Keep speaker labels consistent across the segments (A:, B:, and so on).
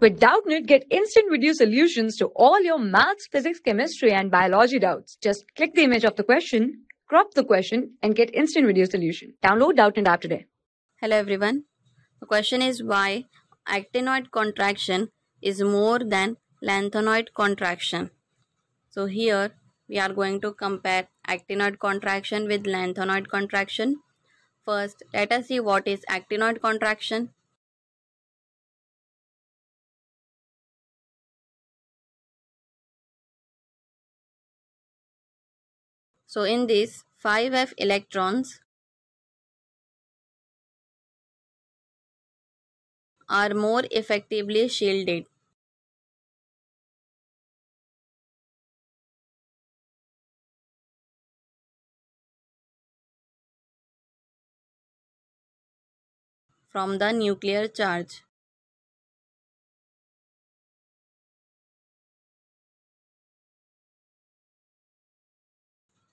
A: With Doubtnut, get instant video solutions to all your maths, physics, chemistry, and biology doubts. Just click the image of the question, crop the question, and get instant video solution. Download Doubtnut app today.
B: Hello everyone. The question is why actinoid contraction is more than lanthanoid contraction. So here we are going to compare actinoid contraction with lanthanoid contraction. First, let us see what is actinoid contraction. So in this 5f electrons are more effectively shielded. from the nuclear charge.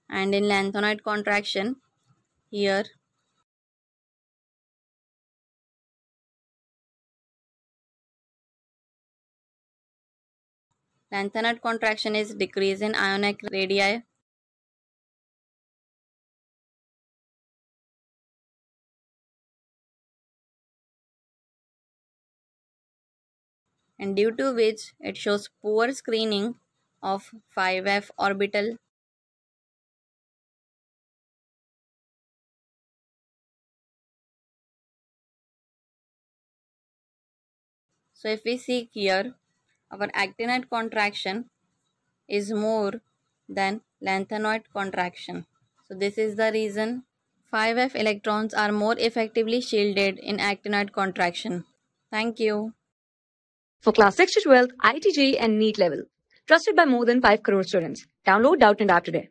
B: And in lanthanoid contraction here. Lanthanoid contraction is decrease in ionic radii. And due to which it shows poor screening of 5f orbital So if we see here, our actinide contraction is more than lanthanoid contraction. So this is the reason 5f electrons are more effectively shielded in actinide contraction. Thank you.
A: For class 6 to 12, IIT JEE and NEET level. Trusted by more than 5 crore students. Download Doubtnut app today.